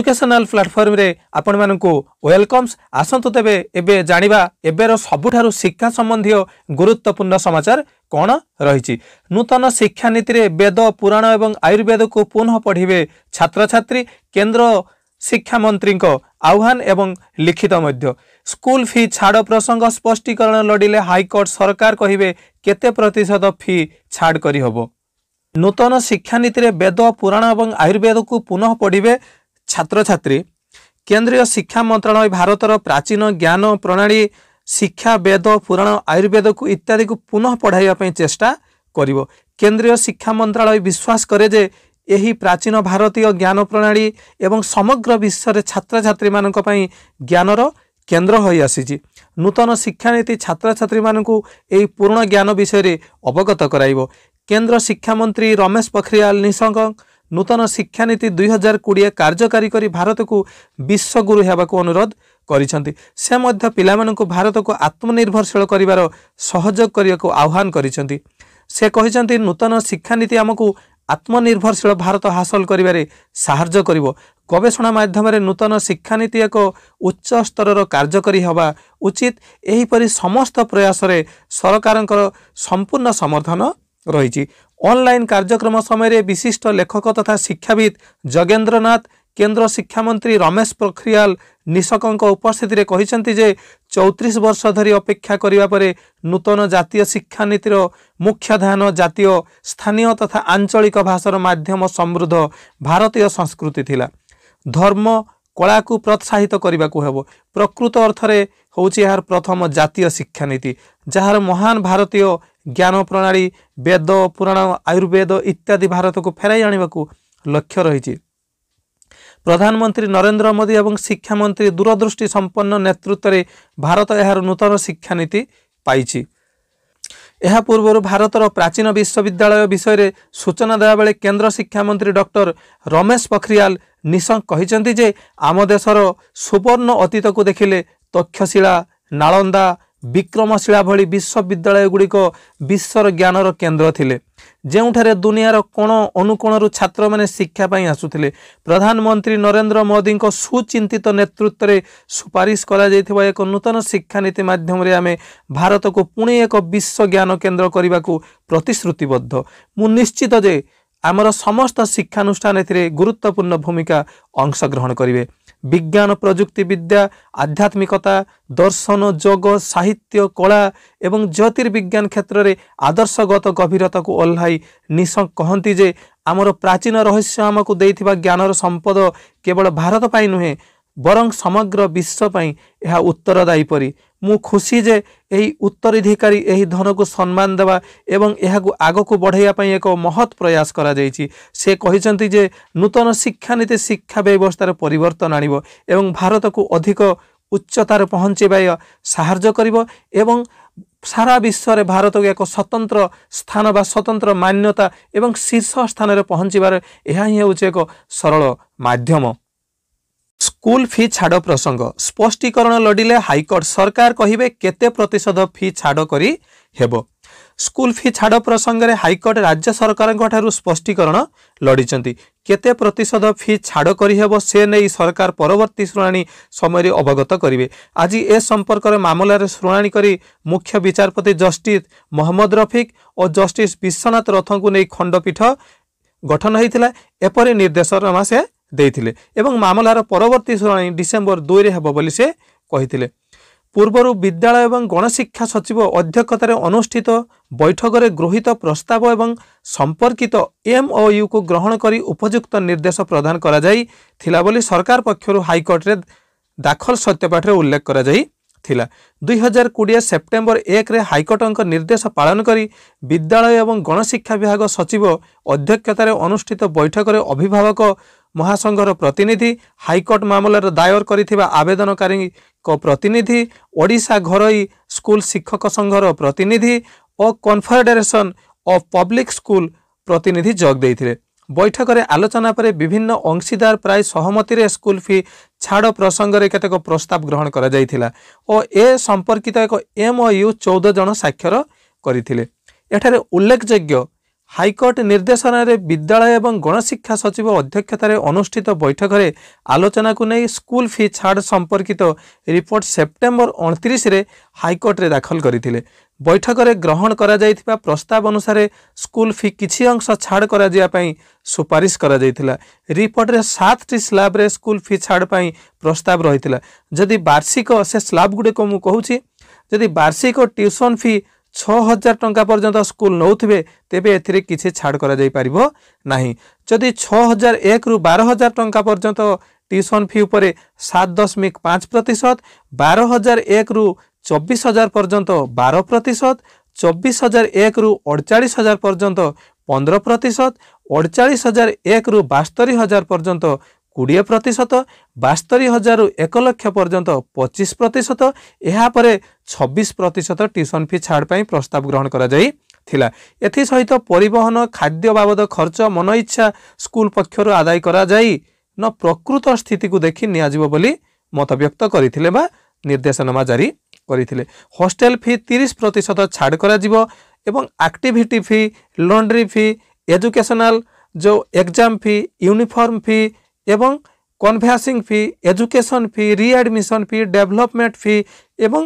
educational ପ୍ଲାଟଫର୍ମରେ ଆପଣମାନଙ୍କୁ ୱେଲକମ୍ସ ଆସନ୍ତୁ ତେବେ ଏବେ ଜାଣିବା ଏବେର ସବୁଠାରୁ ଶିକ୍ଷା ସମ୍ବନ୍ଧୀୟ ଗୁରୁତ୍ୱପୂର୍ଣ୍ଣ ସମାଚାର କ'ଣ ରହିଛି ନୂତନ ଶିକ୍ଷାନୀତିରେ ବେଦ ପୁରାଣ ଏବଂ ଆୟୁର୍ବେଦକୁ ପୁନଃ ପଢ଼ିବେ ଛାତ୍ରଛାତ୍ରୀ କେନ୍ଦ୍ର ଶିକ୍ଷାମନ୍ତ୍ରୀଙ୍କ ଆହ୍ୱାନ ଏବଂ ଲିଖିତ ମଧ୍ୟ ସ୍କୁଲ ଫି ଛାଡ଼ ପ୍ରସଙ୍ଗ ସ୍ପଷ୍ଟୀକରଣ ଲଢ଼ିଲେ ହାଇକୋର୍ଟ ସରକାର କହିବେ କେତେ ପ୍ରତିଶତ ଫି ଛାଡ଼ କରିହେବ ନୂତନ ଶିକ୍ଷାନୀତିରେ ବେଦ ପୁରାଣ ଏବଂ ଆୟୁର୍ବେଦକୁ ପୁନଃ ପଢ଼ିବେ ଛାତ୍ରଛାତ୍ରୀ କେନ୍ଦ୍ରୀୟ ଶିକ୍ଷା ମନ୍ତ୍ରଣାଳୟ ଭାରତର ପ୍ରାଚୀନ ଜ୍ଞାନ ପ୍ରଣାଳୀ ଶିକ୍ଷା ବେଦ ପୁରାଣ ଆୟୁର୍ବେଦକୁ ଇତ୍ୟାଦିକୁ ପୁନଃ ପଢ଼ାଇବା ପାଇଁ ଚେଷ୍ଟା କରିବ କେନ୍ଦ୍ରୀୟ ଶିକ୍ଷା ମନ୍ତ୍ରଣାଳୟ ବିଶ୍ୱାସ କରେ ଯେ ଏହି ପ୍ରାଚୀନ ଭାରତୀୟ ଜ୍ଞାନ ପ୍ରଣାଳୀ ଏବଂ ସମଗ୍ର ବିଶ୍ୱରେ ଛାତ୍ରଛାତ୍ରୀମାନଙ୍କ ପାଇଁ ଜ୍ଞାନର କେନ୍ଦ୍ର ହୋଇଆସିଛି ନୂତନ ଶିକ୍ଷାନୀତି ଛାତ୍ରଛାତ୍ରୀମାନଙ୍କୁ ଏହି ପୁରୁଣା ଜ୍ଞାନ ବିଷୟରେ ଅବଗତ କରାଇବ କେନ୍ଦ୍ର ଶିକ୍ଷାମନ୍ତ୍ରୀ ରମେଶ ପୋଖରିଆଲ ନିଶଙ୍କ ନୂତନ ଶିକ୍ଷାନୀତି ଦୁଇହଜାର କୋଡ଼ିଏ କାର୍ଯ୍ୟକାରୀ କରି ଭାରତକୁ ବିଶ୍ୱଗୁରୁ ହେବାକୁ ଅନୁରୋଧ କରିଛନ୍ତି ସେ ମଧ୍ୟ ପିଲାମାନଙ୍କୁ ଭାରତକୁ ଆତ୍ମନିର୍ଭରଶୀଳ କରିବାର ସହଯୋଗ କରିବାକୁ ଆହ୍ୱାନ କରିଛନ୍ତି ସେ କହିଛନ୍ତି ନୂତନ ଶିକ୍ଷାନୀତି ଆମକୁ ଆତ୍ମନିର୍ଭରଶୀଳ ଭାରତ ହାସଲ କରିବାରେ ସାହାଯ୍ୟ କରିବ ଗବେଷଣା ମାଧ୍ୟମରେ ନୂତନ ଶିକ୍ଷାନୀତି ଏକ ଉଚ୍ଚସ୍ତରର କାର୍ଯ୍ୟକାରୀ ହେବା ଉଚିତ ଏହିପରି ସମସ୍ତ ପ୍ରୟାସରେ ସରକାରଙ୍କର ସମ୍ପୂର୍ଣ୍ଣ ସମର୍ଥନ ରହିଛି অনলাইন কার্যক্রম সময়ের বিশিষ্ট লেখক তথা শিক্ষাবিদ যগেন্দ্রনাথ কেন্দ্র শিক্ষামন্ত্রী রমেশ পোখরিয়াল নিশকঙ্ক উপস্থিতিরে କହିଛନ୍ତି ଯେ ଚଉତିରିଶ ବର୍ଷ ଧରି ଅପେକ୍ଷା କରିବା ପରେ ନୂତନ ଜାତୀୟ ଶିକ୍ଷାନୀତିର ମୁଖ୍ୟ ଧ୍ୟାନ ଜାତୀୟ ସ୍ଥାନୀୟ ତଥା ଆଞ୍ଚଳିକ ଭାଷାର ମାଧ୍ୟମ ସମୃଦ୍ଧ ଭାରତୀୟ ସଂସ୍କୃତି ଥିଲା ଧର୍ମ କଳାକୁ ପ୍ରୋତ୍ସାହିତ କରିବାକୁ ହେବ ପ୍ରକୃତ ଅର୍ଥରେ ହେଉଛି ଏହାର ପ୍ରଥମ ଜାତୀୟ ଶିକ୍ଷାନୀତି ଯାହାର ମହାନ ଭାରତୀୟ ଜ୍ଞାନ ପ୍ରଣାଳୀ ବେଦ ପୁରାଣ ଆୟୁର୍ବେଦ ଇତ୍ୟାଦି ଭାରତକୁ ଫେରାଇ ଆଣିବାକୁ ଲକ୍ଷ୍ୟ ରହିଛି ପ୍ରଧାନମନ୍ତ୍ରୀ ନରେନ୍ଦ୍ର ମୋଦି ଏବଂ ଶିକ୍ଷାମନ୍ତ୍ରୀ ଦୂରଦୃଷ୍ଟି ସମ୍ପନ୍ନ ନେତୃତ୍ୱରେ ଭାରତ ଏହାର ନୂତନ ଶିକ୍ଷାନୀତି ପାଇଛି ଏହା ପୂର୍ବରୁ ଭାରତର ପ୍ରାଚୀନ ବିଶ୍ୱବିଦ୍ୟାଳୟ ବିଷୟରେ ସୂଚନା ଦେବାବେଳେ କେନ୍ଦ୍ର ଶିକ୍ଷାମନ୍ତ୍ରୀ ଡକ୍ଟର ରମେଶ ପୋଖରିଆଲ ନିଶଙ୍କ କହିଛନ୍ତି ଯେ ଆମ ଦେଶର ସୁବର୍ଣ୍ଣ ଅତୀତକୁ ଦେଖିଲେ ତକ୍ଷଶିଳା ନାଳନ୍ଦା ବିକ୍ରମଶିଳା ଭଳି ବିଶ୍ୱବିଦ୍ୟାଳୟଗୁଡ଼ିକ ବିଶ୍ୱର ଜ୍ଞାନର କେନ୍ଦ୍ର ଥିଲେ ଯେଉଁଠାରେ ଦୁନିଆର କୋଣ ଅନୁକୋଣରୁ ଛାତ୍ରମାନେ ଶିକ୍ଷା ପାଇଁ ଆସୁଥିଲେ ପ୍ରଧାନମନ୍ତ୍ରୀ ନରେନ୍ଦ୍ର ମୋଦିଙ୍କ ସୁଚିନ୍ତିତ ନେତୃତ୍ୱରେ ସୁପାରିଶ କରାଯାଇଥିବା ଏକ ନୂତନ ଶିକ୍ଷାନୀତି ମାଧ୍ୟମରେ ଆମେ ଭାରତକୁ ପୁଣି ଏକ ବିଶ୍ୱ ଜ୍ଞାନ କେନ୍ଦ୍ର କରିବାକୁ ପ୍ରତିଶ୍ରୁତିବଦ୍ଧ ମୁଁ ନିଶ୍ଚିତ ଯେ ଆମର ସମସ୍ତ ଶିକ୍ଷାନୁଷ୍ଠାନ ଏଥିରେ ଗୁରୁତ୍ୱପୂର୍ଣ୍ଣ ଭୂମିକା ଅଂଶଗ୍ରହଣ କରିବେ ବିଜ୍ଞାନ ପ୍ରଯୁକ୍ତିବିଦ୍ୟା ଆଧ୍ୟାତ୍ମିକତା ଦର୍ଶନ ଯୋଗ ସାହିତ୍ୟ କଳା ଏବଂ ଜ୍ୟୋତିର୍ବିଜ୍ଞାନ କ୍ଷେତ୍ରରେ ଆଦର୍ଶଗତ ଗଭୀରତାକୁ ଓହ୍ଲାଇ ନିଶଙ୍କ କହନ୍ତି ଯେ ଆମର ପ୍ରାଚୀନ ରହସ୍ୟ ଆମକୁ ଦେଇଥିବା ଜ୍ଞାନର ସମ୍ପଦ କେବଳ ଭାରତ ପାଇଁ ନୁହେଁ ବରଂ ସମଗ୍ର ବିଶ୍ୱ ପାଇଁ ଏହା ଉତ୍ତରଦାୟୀ ପରି ମୁଁ ଖୁସି ଯେ ଏହି ଉତ୍ତରାଧିକାରୀ ଏହି ଧନକୁ ସମ୍ମାନ ଦେବା ଏବଂ ଏହାକୁ ଆଗକୁ ବଢ଼ାଇବା ପାଇଁ ଏକ ମହତ୍ ପ୍ରୟାସ କରାଯାଇଛି ସେ କହିଛନ୍ତି ଯେ ନୂତନ ଶିକ୍ଷାନୀତି ଶିକ୍ଷା ବ୍ୟବସ୍ଥାରେ ପରିବର୍ତ୍ତନ ଆଣିବ ଏବଂ ଭାରତକୁ ଅଧିକ ଉଚ୍ଚତାରେ ପହଞ୍ଚାଇବା ସାହାଯ୍ୟ କରିବ ଏବଂ ସାରା ବିଶ୍ୱରେ ଭାରତକୁ ଏକ ସ୍ୱତନ୍ତ୍ର ସ୍ଥାନ ବା ସ୍ୱତନ୍ତ୍ର ମାନ୍ୟତା ଏବଂ ଶୀର୍ଷ ସ୍ଥାନରେ ପହଞ୍ଚିବାର ଏହା ହିଁ ହେଉଛି ଏକ ସରଳ ମାଧ୍ୟମ ସ୍କୁଲ ଫି ଛାଡ଼ ପ୍ରସଙ୍ଗ ସ୍ପଷ୍ଟୀକରଣ ଲୋଡ଼ିଲେ ହାଇକୋର୍ଟ ସରକାର କହିବେ କେତେ ପ୍ରତିଶତ ଫି ଛାଡ଼ କରି ହେବ ସ୍କୁଲ ଫି ଛାଡ଼ ପ୍ରସଙ୍ଗରେ ହାଇକୋର୍ଟ ରାଜ୍ୟ ସରକାରଙ୍କଠାରୁ ସ୍ପଷ୍ଟୀକରଣ ଲୋଡ଼ିଛନ୍ତି କେତେ ପ୍ରତିଶତ ଫି ଛାଡ଼ କରିହେବ ସେ ନେଇ ସରକାର ପରବର୍ତ୍ତୀ ଶୁଣାଣି ସମୟରେ ଅବଗତ କରିବେ ଆଜି ଏ ସମ୍ପର୍କରେ ମାମଲାରେ ଶୁଣାଣି କରି ମୁଖ୍ୟ ବିଚାରପତି ଜଷ୍ଟିସ୍ ମହମ୍ମଦ ରଫିକ୍ ଓ ଜଷ୍ଟିସ୍ ବିଶ୍ୱନାଥ ରଥଙ୍କୁ ନେଇ ଖଣ୍ଡପୀଠ ଗଠନ ହୋଇଥିଲା ଏପରି ନିର୍ଦ୍ଦେଶନାମା ସେ ଦେଇଥିଲେ ଏବଂ ମାମଲାର ପରବର୍ତ୍ତୀ ଶୁଣାଣି ଡିସେମ୍ବର ଦୁଇରେ ହେବ ବୋଲି ସେ କହିଥିଲେ ପୂର୍ବରୁ ବିଦ୍ୟାଳୟ ଏବଂ ଗଣଶିକ୍ଷା ସଚିବ ଅଧ୍ୟକ୍ଷତାରେ ଅନୁଷ୍ଠିତ ବୈଠକରେ ଗୃହୀତ ପ୍ରସ୍ତାବ ଏବଂ ସମ୍ପର୍କିତ ଏମ୍ଓୟୁକୁ ଗ୍ରହଣ କରି ଉପଯୁକ୍ତ ନିର୍ଦ୍ଦେଶ ପ୍ରଦାନ କରାଯାଇଥିଲା ବୋଲି ସରକାର ପକ୍ଷରୁ ହାଇକୋର୍ଟରେ ଦାଖଲ ସତ୍ୟପାଠରେ ଉଲ୍ଲେଖ କରାଯାଇଛି ଥିଲା ଦୁଇହଜାର କୋଡ଼ିଏ ସେପ୍ଟେମ୍ବର ଏକରେ ହାଇକୋର୍ଟଙ୍କ ନିର୍ଦ୍ଦେଶ ପାଳନ କରି ବିଦ୍ୟାଳୟ ଏବଂ ଗଣଶିକ୍ଷା ବିଭାଗ ସଚିବ ଅଧ୍ୟକ୍ଷତାରେ ଅନୁଷ୍ଠିତ ବୈଠକରେ ଅଭିଭାବକ ମହାସଂଘର ପ୍ରତିନିଧି ହାଇକୋର୍ଟ ମାମଲାରେ ଦାୟର କରିଥିବା ଆବେଦନକାରୀଙ୍କ ପ୍ରତିନିଧି ଓଡ଼ିଶା ଘରୋଇ ସ୍କୁଲ ଶିକ୍ଷକ ସଂଘର ପ୍ରତିନିଧି ଓ କନଫେଡେରେସନ୍ ଅଫ୍ ପବ୍ଲିକ୍ ସ୍କୁଲ ପ୍ରତିନିଧି ଯୋଗ ଦେଇଥିଲେ বৈঠকরে আলোচনা পরে বিভিন্ন অংশীদার প্রায় সহমতিরে স্কুল ফি ছাড় প্রসঙ্গে কেতক প্রস্তাব গ্রহণ করা যাই ও এ সম্পর্কিত এক এমওইউ চৌদ জন স্বাক্ষর করে এঠার উল্লেখযোগ্য হাইকোর্ট নির্দেশনার বিদ্যালয় এবং গণশিক্ষা সচিব অধ্যক্ষতার অনুষ্ঠিত বৈঠকরে আলোচনাকু নেই স্কুল ফি ছাড় সম্পর্কিত রিপোর্ট সেপ্টেম্বর অণতিশে হাইকোর্টে দাখল করে ବୈଠକରେ ଗ୍ରହଣ କରାଯାଇଥିବା ପ୍ରସ୍ତାବ ଅନୁସାରେ ସ୍କୁଲ ଫି କିଛି ଅଂଶ ଛାଡ଼ କରାଯିବା ପାଇଁ ସୁପାରିଶ କରାଯାଇଥିଲା ରିପୋର୍ଟରେ ସାତଟି ସ୍ଲାବରେ ସ୍କୁଲ ଫି ଛାଡ଼ ପାଇଁ ପ୍ରସ୍ତାବ ରହିଥିଲା ଯଦି ବାର୍ଷିକ ସେ ସ୍ଲାବ୍ ଗୁଡ଼ିକ ମୁଁ କହୁଛି ଯଦି ବାର୍ଷିକ ଟ୍ୟୁସନ୍ ଫି ଛଅ ହଜାର ଟଙ୍କା ପର୍ଯ୍ୟନ୍ତ ସ୍କୁଲ ନେଉଥିବେ ତେବେ ଏଥିରେ କିଛି ଛାଡ଼ କରାଯାଇପାରିବ ନାହିଁ ଯଦି ଛଅ ହଜାର ଏକରୁ ବାର ହଜାର ଟଙ୍କା ପର୍ଯ୍ୟନ୍ତ ଟ୍ୟୁସନ୍ ଫି ଉପରେ ସାତ ଦଶମିକ ପାଞ୍ଚ ପ୍ରତିଶତ ବାର ହଜାର ଏକରୁ চব্বিশ হাজার পর্যন্ত বারো প্রতিশত চব্বিশ হাজার একরু অড়চাশ হাজার পর্যন্ত পনেরো প্রতিশত অড়চাশ হাজার একরু বাস্তরি হাজার পর্যন্ত কোড়িয়ে প্রতিশত বাস্তরি হাজার এক লক্ষ পর্যন্ত পঁচিশ প্রতিশত এরপরে ছবিশ প্রতিশত টিউশন ফি ছাড় পাই প্রস্তাব গ্রহণ করা যাই ଥିଲା ଏଥିସହିତ ପରିବହନ ଖାଦ୍ୟ ବାବଦ ଖର୍ଚ୍ଚ ମନ ଇଚ୍ଛା ସ୍କୁଲ ପକ୍ଷରୁ ଆଦାୟ କରାଯାଇ ନ ପ୍ରକୃତ ସ୍ଥିତିକୁ ଦେଖି ନିଆଯିବ ବୋଲି ମତବ୍ୟକ୍ତ କରିଥିଲେ ବା ନିର୍ଦ୍ଦେଶନାମା ଜାରି করে হোস্টেল ফি তিরিশ প্রত ছাড় করা এবং activity fee laundry fee educational যে এক্সাম ফি ইউনিফর্ম ফি এবং কনভ্যাসিং ফি এজুকেশন ফি রিআডমিশন ফি ডেভেলপমেন্ট ফি এবং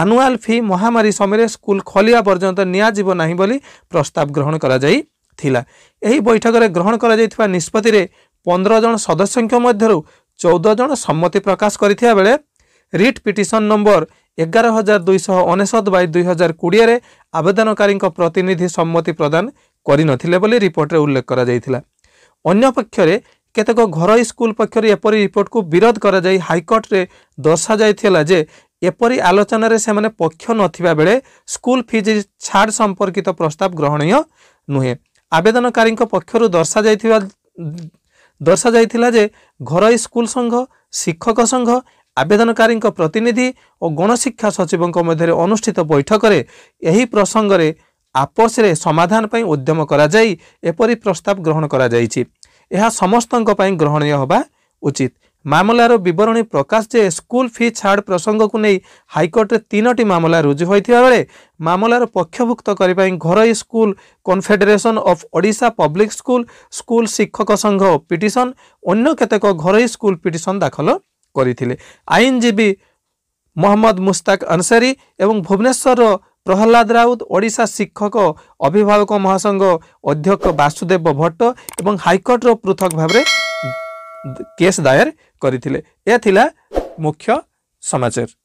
আনুয়াল ফি মহামারী সময়ের স্কুল খোলিয়া পর্যন্ত নিয়াযিব না বলে প্রস্তাব গ্রহণ করা যাই এই বৈঠকের গ্রহণ করা যাই নিষ্পতি পনেরো জন সদস্য মধ্যে চৌদ জন সম্মতি প্রকাশ করে রিট পিটিশন নম্বর ଏଗାର ହଜାର ଦୁଇଶହ ଅନେଶତ ବାଇ ଦୁଇ ହଜାର କୋଡ଼ିଏରେ ଆବେଦନକାରୀଙ୍କ ପ୍ରତିନିଧି ସମ୍ମତି ପ୍ରଦାନ କରିନଥିଲେ ବୋଲି ରିପୋର୍ଟରେ ଉଲ୍ଲେଖ କରାଯାଇଥିଲା ଅନ୍ୟପକ୍ଷରେ କେତେକ ଘରୋଇ ସ୍କୁଲ ପକ୍ଷରୁ ଏପରି ରିପୋର୍ଟକୁ ବିରୋଧ କରାଯାଇ ହାଇକୋର୍ଟରେ ଦର୍ଶାଯାଇଥିଲା ଯେ ଏପରି ଆଲୋଚନାରେ ସେମାନେ ପକ୍ଷ ନଥିବା ବେଳେ ସ୍କୁଲ ଫିଜ୍ ଛାଡ଼ ସମ୍ପର୍କିତ ପ୍ରସ୍ତାବ ଗ୍ରହଣୀୟ ନୁହେଁ ଆବେଦନକାରୀଙ୍କ ପକ୍ଷରୁ ଦର୍ଶାଯାଇଥିବା ଦର୍ଶାଯାଇଥିଲା ଯେ ଘରୋଇ ସ୍କୁଲ ସଂଘ ଶିକ୍ଷକ ସଂଘ ଆବେଦନକାରୀଙ୍କ ପ୍ରତିନିଧି ଓ ଗଣଶିକ୍ଷା ସଚିବଙ୍କ ମଧ୍ୟରେ ଅନୁଷ୍ଠିତ ବୈଠକରେ ଏହି ପ୍ରସଙ୍ଗରେ ଆପୋଷରେ ସମାଧାନ ପାଇଁ ଉଦ୍ୟମ କରାଯାଇ ଏପରି ପ୍ରସ୍ତାବ ଗ୍ରହଣ କରାଯାଇଛି ଏହା ସମସ୍ତଙ୍କ ପାଇଁ ଗ୍ରହଣୀୟ ହେବା ଉଚିତ ମାମଲାର ବିବରଣୀ ପ୍ରକାଶ ଯେ ସ୍କୁଲ ଫି ଛାଡ଼ ପ୍ରସଙ୍ଗକୁ ନେଇ ହାଇକୋର୍ଟରେ ତିନୋଟି ମାମଲା ରୁଜୁ ହୋଇଥିବା ବେଳେ ମାମଲାର ପକ୍ଷଭୁକ୍ତ କରିବା ପାଇଁ ଘରୋଇ school confederation of Odisha public school school ଶିକ୍ଷକ ସଂଘ ପିଟିସନ ଅନ୍ୟ କେତେକ ଘରୋଇ ସ୍କୁଲ ପିଟିସନ ଦାଖଲ କରିଥିଲେ ଆଇନଜୀବୀ ମହମ୍ମଦ ମୁସ୍ତାକ ଅନସରୀ ଏବଂ ଭୁବନେଶ୍ୱରର ପ୍ରହଲ୍ଲାଦ ରାଉତ ଓଡ଼ିଶା ଶିକ୍ଷକ ଅଭିଭାବକ ମହାସଂଘ ଅଧ୍ୟକ୍ଷ ବାସୁଦେବ ଭଟ୍ଟ ଏବଂ ହାଇକୋର୍ଟର ପୃଥକ ଭାବରେ କେସ୍ ଦାୟର କରିଥିଲେ ଏହା ଥିଲା ମୁଖ୍ୟ ସମାଚାର